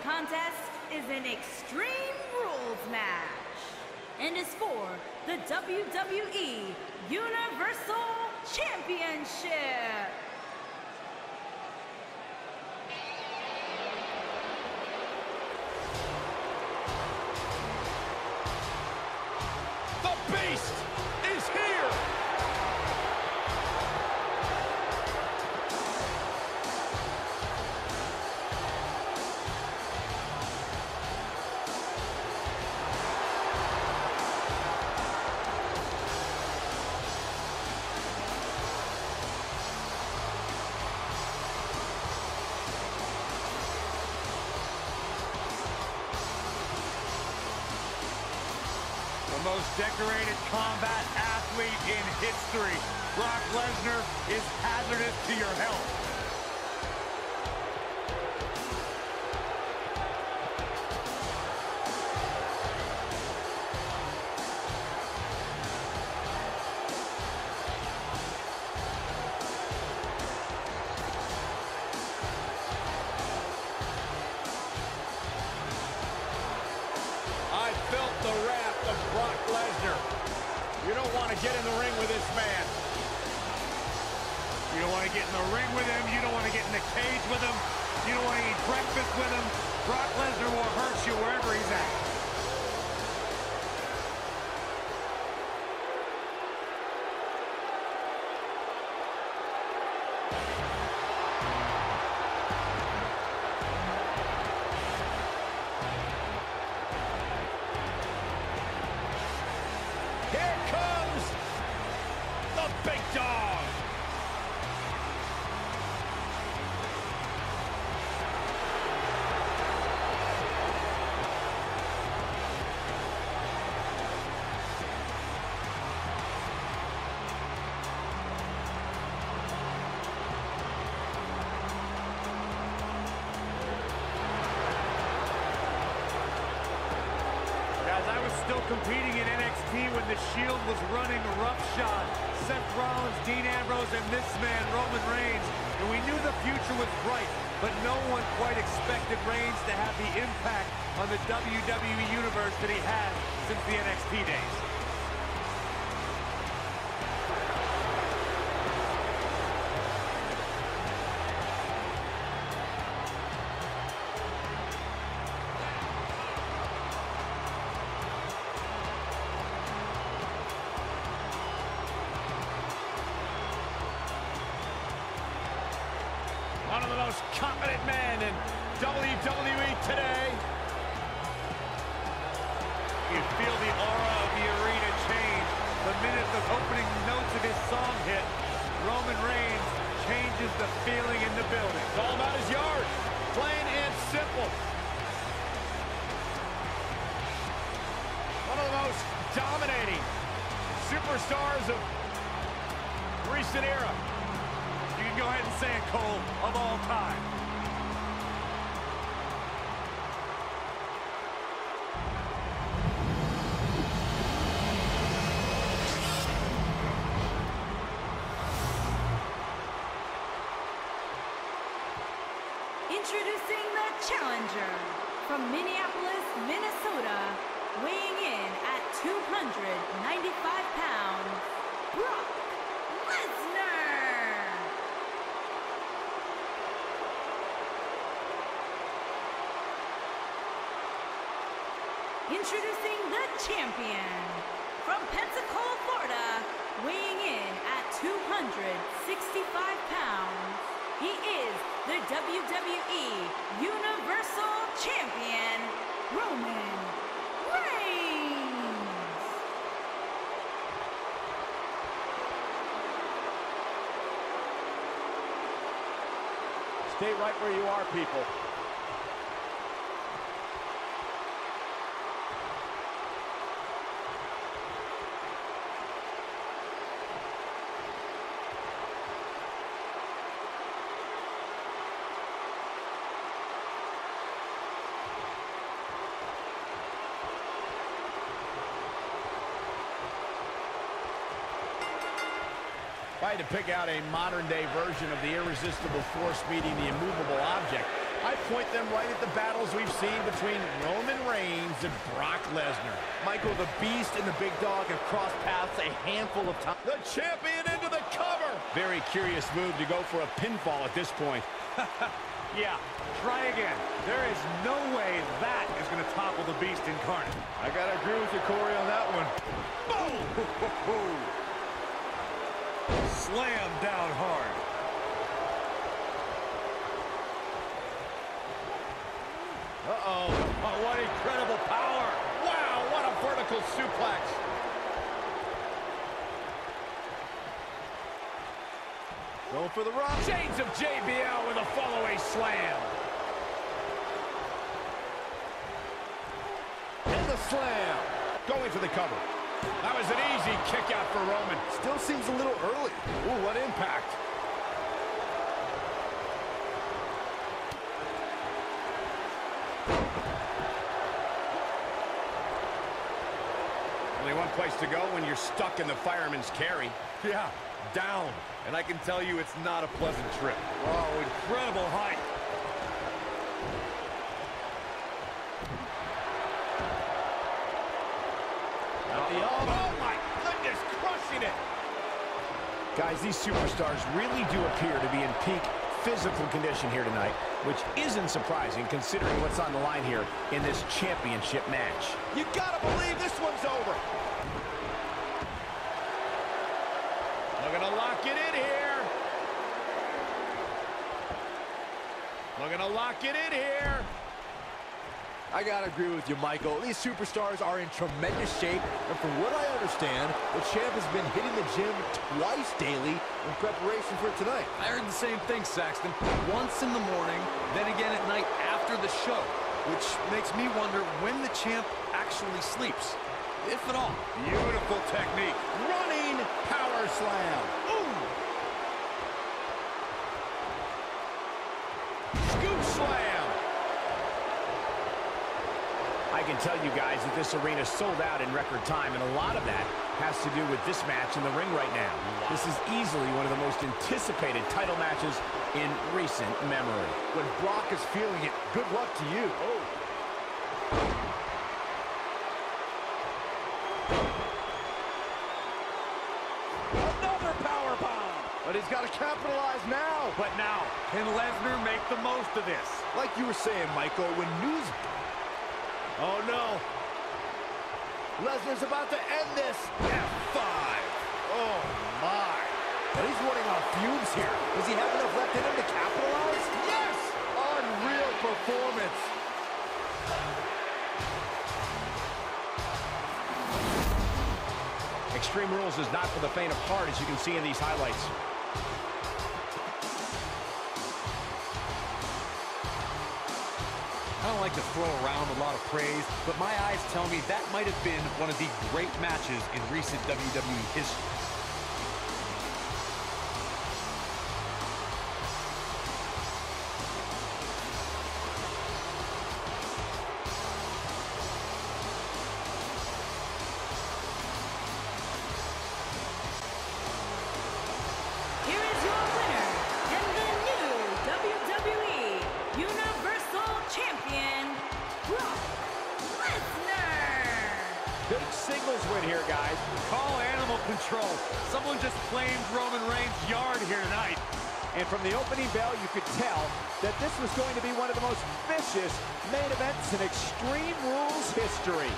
contest is an Extreme Rules match and is for the WWE Universal Championship. The Beast Most decorated combat athlete in history. Brock Lesnar is hazardous to your health. I felt the wrath Brock Lesnar. You don't want to get in the ring with this man. You don't want to get in the ring with him. You don't want to get in the cage with him. You don't want to eat breakfast with him. Brock Lesnar will hurt you wherever he's at. Here comes the big dog. Guys, I was still competing in NXT when The Shield was running roughshod. Seth Rollins, Dean Ambrose, and this man, Roman Reigns. And we knew the future was bright, but no one quite expected Reigns to have the impact on the WWE Universe that he had since the NXT days. Confident men in WWE today. You feel the aura of the arena change the minute the opening notes of his song hit. Roman Reigns changes the feeling in the building. It's all about his yard. Plain and simple. One of the most dominating superstars of recent era. Can go ahead and say it, Cole, of all time. Introducing the challenger from Minneapolis, Minnesota, weighing in at 295 pounds, Brock Lesnar. Introducing the champion from Pensacola, Florida, weighing in at 265 pounds. He is the WWE Universal Champion, Roman Reigns. Stay right where you are, people. If I had to pick out a modern day version of the irresistible force meeting the immovable object, I point them right at the battles we've seen between Roman Reigns and Brock Lesnar. Michael, the Beast and the Big Dog have crossed paths a handful of times. The champion into the cover. Very curious move to go for a pinfall at this point. yeah, try again. There is no way that is going to topple the Beast incarnate. I got to agree with you, Corey, on that one. Boom! Slam down hard. Uh-oh. Oh, what incredible power. Wow, what a vertical suplex. Going for the run. Chains of JBL with a fall-away slam. And the slam. Going for the cover. That was an easy kick out for Roman. Still seems a little early. Ooh, what impact. Only one place to go when you're stuck in the fireman's carry. Yeah, down. And I can tell you it's not a pleasant trip. Oh, incredible height. Oh, my goodness, crushing it. Guys, these superstars really do appear to be in peak physical condition here tonight, which isn't surprising considering what's on the line here in this championship match. You gotta believe this one's over. Looking to lock it in here. Looking to lock it in here. I gotta agree with you, Michael. These superstars are in tremendous shape, and from what I understand, the champ has been hitting the gym twice daily in preparation for tonight. I heard the same thing, Saxton. Once in the morning, then again at night after the show, which makes me wonder when the champ actually sleeps, if at all. Beautiful technique. Running power slam. Ooh. Scoop slam. I can tell you guys that this arena sold out in record time, and a lot of that has to do with this match in the ring right now. This is easily one of the most anticipated title matches in recent memory. When Brock is feeling it, good luck to you. Oh. Another power bomb. But he's got to capitalize now. But now, can Lesnar make the most of this? Like you were saying, Michael, when news... Oh, no. Lesnar's about to end this. F5. Oh, my. But he's running on fumes here. Does he have enough left in him to capitalize? Yes! Unreal performance. Extreme Rules is not for the faint of heart, as you can see in these highlights. Don't like to throw around a lot of praise, but my eyes tell me that might have been one of the great matches in recent WWE history. Control. Someone just claimed Roman Reigns' yard here tonight. And from the opening bell, you could tell that this was going to be one of the most vicious main events in Extreme Rules history.